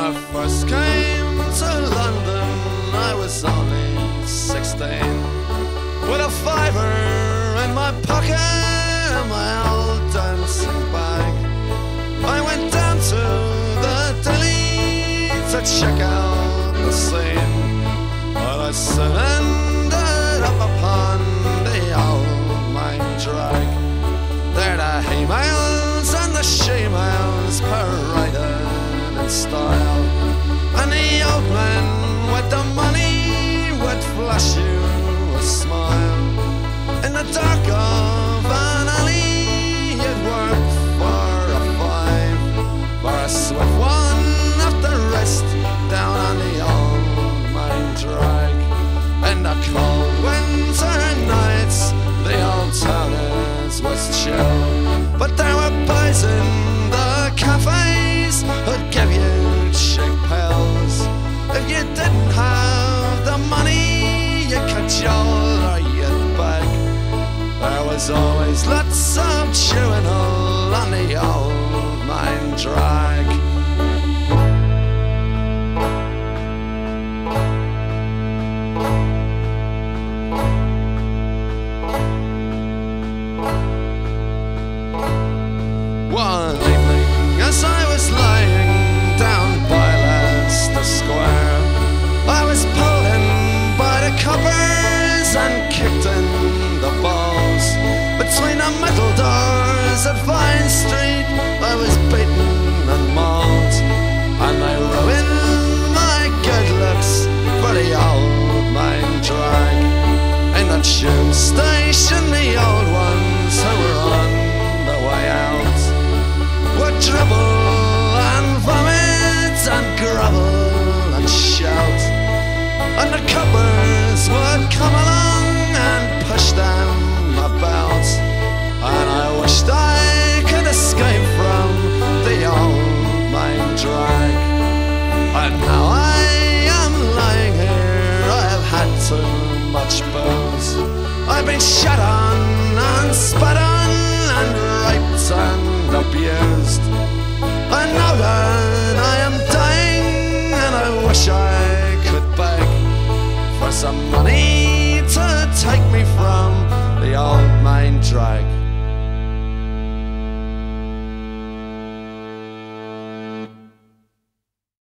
I first came to London, I was only 16. With a fiver in my pocket and my old dancing bag. I went down to the deli to check out the scene. But I soon ended up upon the old mine drag. There the hay-males and the she-males paraded in style. The money would flush you There was always lots of chewing all on the old mine drag. Station, the old ones who were on the way out dribble and vomit and grovel and shout. And the coppers would come along and push them about. And I wished I could escape from the old mine drag. And now I am lying here, I have had too much been shut on and spat on and raped and abused. And now then I am dying and I wish I could beg for some money to take me from the old main drag.